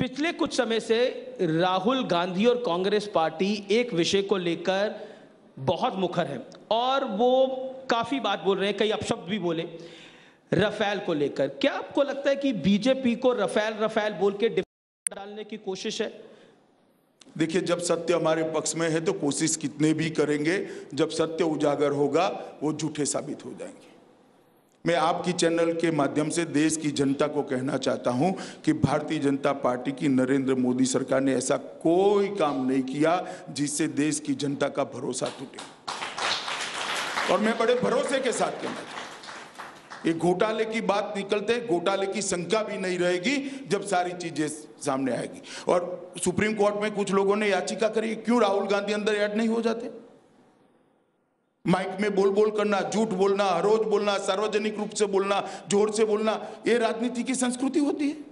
पिछले कुछ समय से राहुल गांधी और कांग्रेस पार्टी एक विषय को लेकर बहुत मुखर है और वो काफ़ी बात बोल रहे हैं, कई अपशब्द भी बोले रफेल को लेकर। क्या आपको लगता है कि बीजेपी को रफेल रफेल बोल के डालने की कोशिश है? देखिए, जब सत्य हमारे पक्ष में है तो कोशिश कितने भी करेंगे, जब सत्य उजागर होगा, वो झूठे साबित हो जाएँगे। मैं आपकी चैनल के माध्यम से देश की जनता को कहना चाहता हूँ कि भारतीय जनता पार्टी की नरेंद्र मोदी सरकार ने ऐसा कोई काम नहीं किया जिससे देश की जनता का भरोसा टूटे। और मैं बड़े भरोसे के साथ कहना चाहता ये घोटाले की बात निकलते, घोटाले की शंका भी नहीं रहेगी जब सारी चीज़ें सामने आएगी। और सुप्रीम कोर्ट में कुछ लोगों ने याचिका करी, क्यों राहुल गांधी अंदर ऐड नहीं हो जाते? माइक में बोल बोल करना, झूठ बोलना हरोज बोलना, सार्वजनिक रूप से बोलना, ज़ोर से बोलना, ये राजनीति की संस्कृति होती है।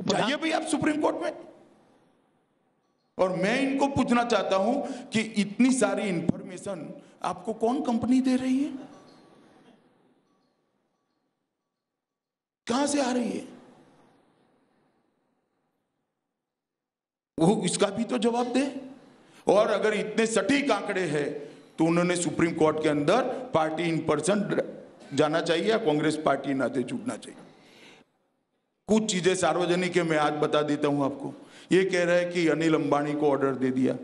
जाइए भाई आप सुप्रीम कोर्ट में। और मैं इनको पूछना चाहता हूँ कि इतनी सारी इंफॉर्मेशन आपको कौन कंपनी दे रही है? कहाँ से आ रही है? वो इसका भी तो जवाब दे। और अगर इतने सटीक आंकड़े हैं तो उन्होंने सुप्रीम कोर्ट के अंदर पार्टी इन पर्सन जाना चाहिए या कांग्रेस पार्टी नाते छूटना चाहिए। कुछ चीज़ें सार्वजनिक है, मैं आज बता देता हूँ आपको। ये कह रहा है कि अनिल अंबानी को ऑर्डर दे दिया।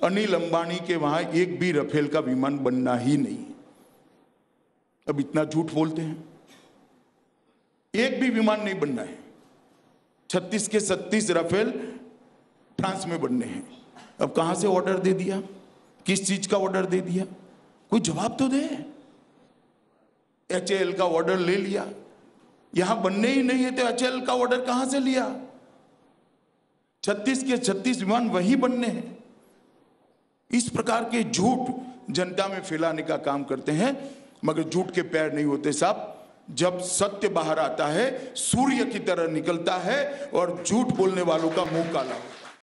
अनिल अंबानी के वहाँ एक भी रफेल का विमान बनना ही नहीं अब इतना झूठ बोलते हैं। एक भी विमान नहीं बनना है। छत्तीस के छत्तीस रफेल फ्रांस में बनने हैं। अब कहाँ से ऑर्डर दे दिया? किस चीज़ का ऑर्डर दे दिया? कोई जवाब तो दे। एचएल का ऑर्डर ले लिया। यहाँ बनने ही नहीं है तो एचएल का ऑर्डर कहाँ से लिया? छत्तीस के छत्तीस विमान वही बनने हैं। इस प्रकार के झूठ जनता में फैलाने का काम करते हैं, मगर झूठ के पैर नहीं होते साहब। जब सत्य बाहर आता है, सूर्य की तरह निकलता है और झूठ बोलने वालों का मुँह काला होता है।